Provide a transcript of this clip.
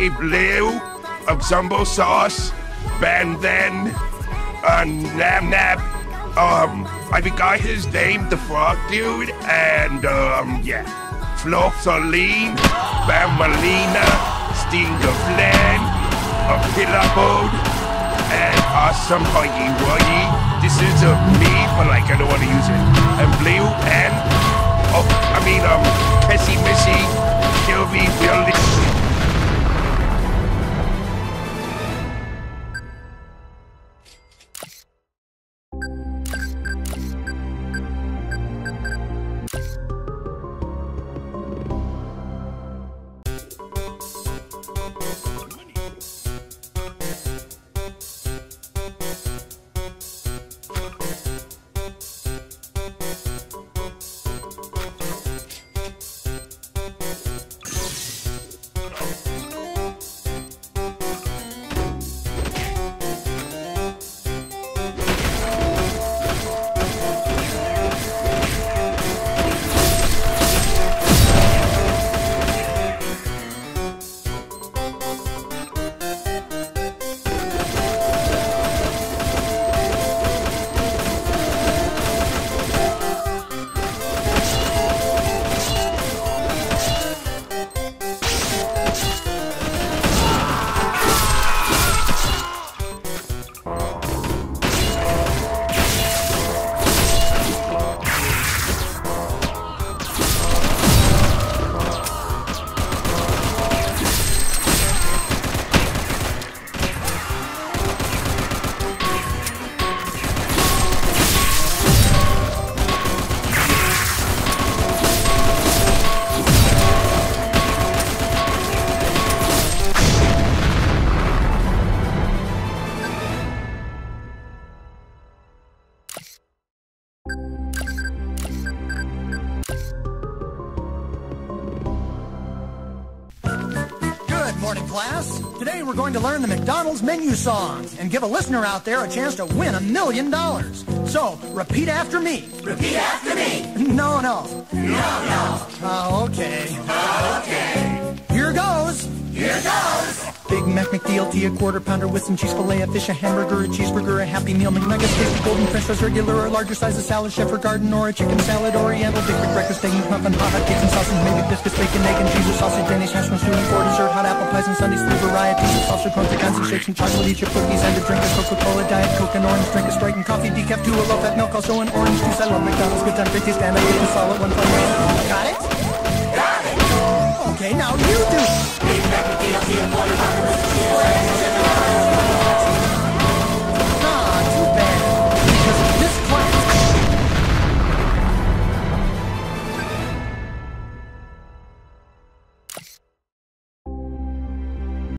A blue of Jumbo Josh, and then uh, Nab Nab. Um, I forgot his name, the frog dude, and um, yeah, Slow Seline, Banbaleena, Stinger Flynn, a Killer Mode, and Awesome Huggy Wuggy. This is a me, but like I don't want to use it. And Blue and oh, I mean um, Kissy Missy, morning, class. Today we're going to learn the McDonald's menu song and give a listener out there a chance to win a million dollars. So, repeat after me. Repeat after me. No, no. No, no. Oh, okay. Ah, okay. Here goes. Here goes. Big Mac McDLT, a quarter pounder with some cheese fillet, a fish, a hamburger, a cheeseburger, a Happy Meal, McNuggets, tasty golden french fries, regular or larger size, a salad, chef or garden, or a chicken salad, oriental, big breakfast, egg muffin, hot hot cakes and sausage, maybe biscuits, bacon, egg and cheese, or sausage, Danish hash brown, student for dessert, hot apple pies and sundaes, three varieties of salsa, crunch, fancy shakes and chocolate, eat your cookies, and a drink, a Coca-Cola, Diet Coke, and orange drink, a Sprite and coffee, decaf, two, a low-fat milk, also an orange juice. I love McDonald's, good time, great taste, and I eat this all at one time. Got it? Got it. Okay, now you do.